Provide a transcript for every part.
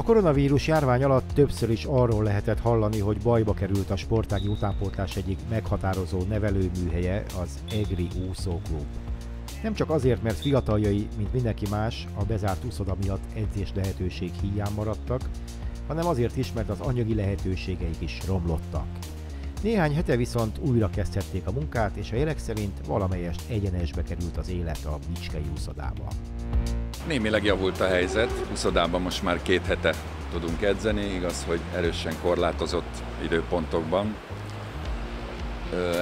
A koronavírus járvány alatt többször is arról lehetett hallani, hogy bajba került a sportági utánpótlás egyik meghatározó nevelőműhelye, az Egri Úszó Klub. Nem csak azért, mert fiataljai, mint mindenki más, a bezárt úszoda miatt edzés lehetőség hiány maradtak, hanem azért is, mert az anyagi lehetőségeik is romlottak. Néhány hete viszont újra kezdhették a munkát, és a jelek szerint valamelyest egyenesbe került az élet a Bicskei úszodába. Némileg javult a helyzet, úszodában most már két hete tudunk edzeni, igaz, hogy erősen korlátozott időpontokban.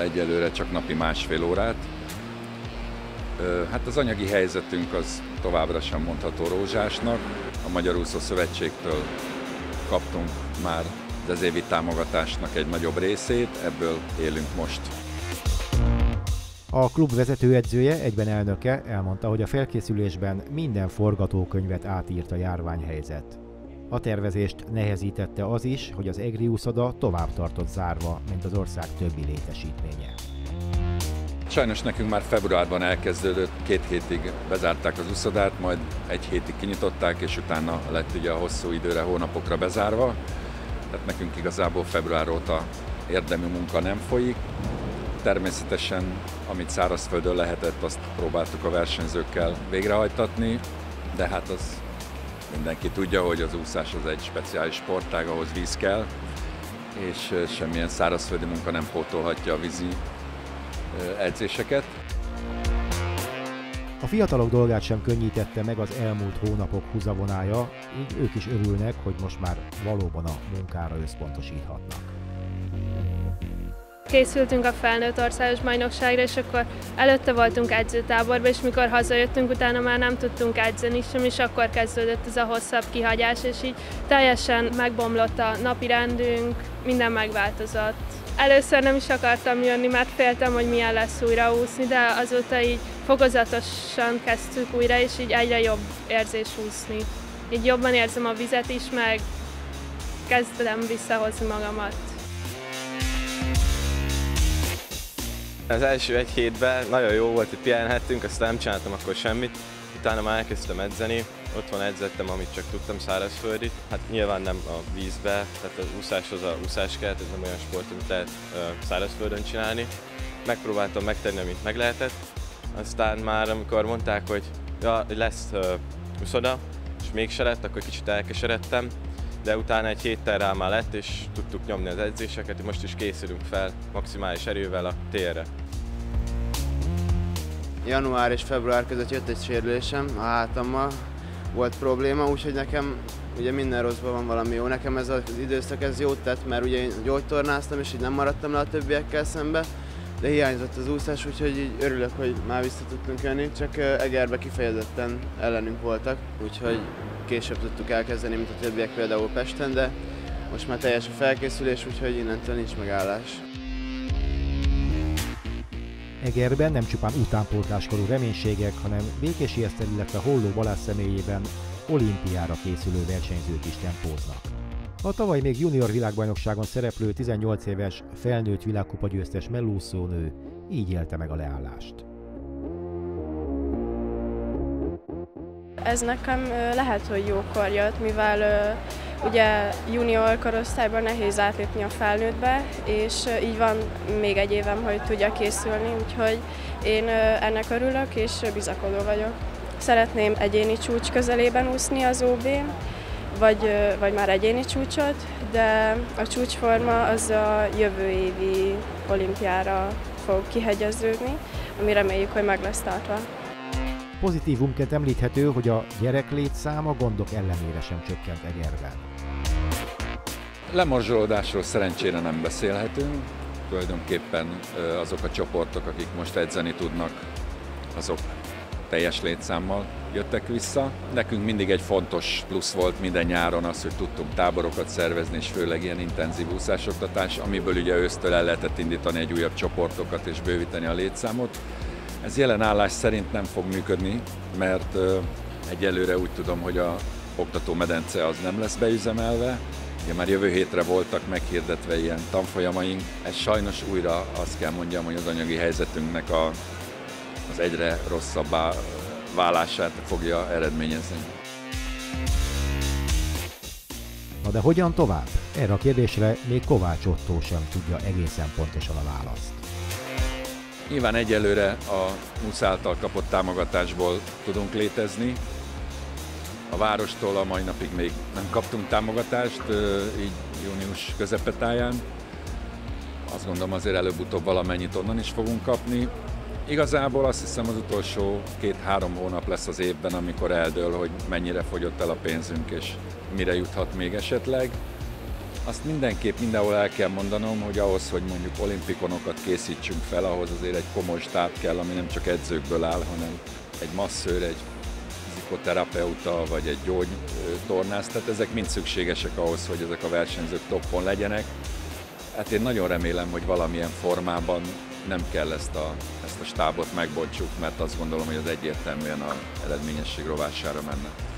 Egyelőre csak napi másfél órát. Hát az anyagi helyzetünk az továbbra sem mondható rózsásnak. A Magyar Úszó Szövetségtől kaptunk már az évi támogatásnak egy nagyobb részét, ebből élünk most. A klub vezetőedzője, egyben elnöke elmondta, hogy a felkészülésben minden forgatókönyvet átírt a járványhelyzet. A tervezést nehezítette az is, hogy az Egri úszoda tovább tartott zárva, mint az ország többi létesítménye. Sajnos nekünk már februárban elkezdődött, két hétig bezárták az úszodát, majd egy hétig kinyitották, és utána lett ugye a hosszú időre, hónapokra bezárva. Tehát nekünk igazából február óta érdemi munka nem folyik. Természetesen, amit szárazföldön lehetett, azt próbáltuk a versenyzőkkel végrehajtatni, de hát az mindenki tudja, hogy az úszás az egy speciális sportág, ahhoz víz kell, és semmilyen szárazföldi munka nem pótolhatja a vízi edzéseket. A fiatalok dolgát sem könnyítette meg az elmúlt hónapok húzavonája, így ők is örülnek, hogy most már valóban a munkára összpontosíthatnak. Készültünk a felnőtt országos bajnokságra, és akkor előtte voltunk edzőtáborban, és mikor hazajöttünk, utána már nem tudtunk edzeni sem, és akkor kezdődött ez a hosszabb kihagyás, és így teljesen megbomlott a napi rendünk, minden megváltozott. Először nem is akartam jönni, mert féltem, hogy milyen lesz újra úszni, de azóta így fokozatosan kezdtük újra, és így egyre jobb érzés úszni. Így jobban érzem a vizet is, meg kezdem visszahozni magamat. Az első egy hétben nagyon jó volt, hogy pihenhettünk, aztán nem csináltam akkor semmit. Utána már elkezdtem edzeni, otthon edzettem, amit csak tudtam szárazföldi. Hát nyilván nem a vízbe, tehát az úszáshoz a úszás kell, ez nem olyan sport, amit lehet szárazföldön csinálni. Megpróbáltam megtenni, amit meg lehetett. Aztán már amikor mondták, hogy ja, lesz uh, úszoda, és mégse lett, akkor kicsit elkeseredtem, de utána egy héttel rá már lett, és tudtuk nyomni az edzéseket, most is készülünk fel maximális erővel a térre. Január és február között jött egy sérülésem a hátammal, volt probléma, úgyhogy nekem ugye minden rosszban van valami jó. Nekem ez az időszak ez jót tett, mert ugye én gyógytornáztam, és így nem maradtam le a többiekkel szembe, de hiányzott az úszás, úgyhogy így örülök, hogy már vissza tudtunk jönni, csak Egerbe kifejezetten ellenünk voltak, úgyhogy később tudtuk elkezdeni, mint a többiek például Pesten, de most már teljes a felkészülés, úgyhogy innentől nincs megállás. Egerben nem csupán utánpótláskorú reménységek, hanem Békési Eszter, illetve Holló Balázs személyében olimpiára készülő versenyzők is tempóznak. A tavaly még junior világbajnokságon szereplő 18 éves felnőtt világkupa győztes mellúszónő így élte meg a leállást. Ez nekem lehet, hogy jókor jött, mivel ugye junior korosztályban nehéz átlépni a felnőttbe, és így van még egy évem, hogy tudja készülni, úgyhogy én ennek örülök, és bizakodó vagyok. Szeretném egyéni csúcs közelében úszni az ob vagy, vagy már egyéni csúcsot, de a csúcsforma az a jövő évi olimpiára fog kihegyeződni, ami reméljük, hogy meg lesz tartva. Pozitívumként említhető, hogy a gyereklét száma gondok ellenére sem csökkent Egerben. Lemorzsolódásról szerencsére nem beszélhetünk. Tulajdonképpen azok a csoportok, akik most edzeni tudnak, azok teljes létszámmal jöttek vissza. Nekünk mindig egy fontos plusz volt minden nyáron az, hogy tudtunk táborokat szervezni, és főleg ilyen intenzív úszásoktatás, amiből ugye ősztől el lehetett indítani egy újabb csoportokat és bővíteni a létszámot. Ez jelen állás szerint nem fog működni, mert egyelőre úgy tudom, hogy a oktató medence az nem lesz beüzemelve. Ugye már jövő hétre voltak meghirdetve ilyen tanfolyamaink. Ez sajnos újra azt kell mondjam, hogy az anyagi helyzetünknek a, az egyre rosszabbá válását fogja eredményezni. Na de hogyan tovább? Erre a kérdésre még Kovács Otto sem tudja egészen pontosan a választ. Nyilván egyelőre a MUSZ által kapott támogatásból tudunk létezni. A várostól a mai napig még nem kaptunk támogatást, így június közepetáján. Azt gondolom azért előbb-utóbb valamennyit onnan is fogunk kapni. Igazából azt hiszem az utolsó két-három hónap lesz az évben, amikor eldől, hogy mennyire fogyott el a pénzünk, és mire juthat még esetleg. Azt mindenképp mindenhol el kell mondanom, hogy ahhoz, hogy mondjuk olimpikonokat készítsünk fel, ahhoz azért egy komoly stáb kell, ami nem csak edzőkből áll, hanem egy masszőr, egy fizikoterapeuta vagy egy gyógytornász, tehát ezek mind szükségesek ahhoz, hogy ezek a versenyzők toppon legyenek. Hát én nagyon remélem, hogy valamilyen formában nem kell ezt a, ezt a stábot megbontsuk, mert azt gondolom, hogy az egyértelműen a eredményesség rovására menne.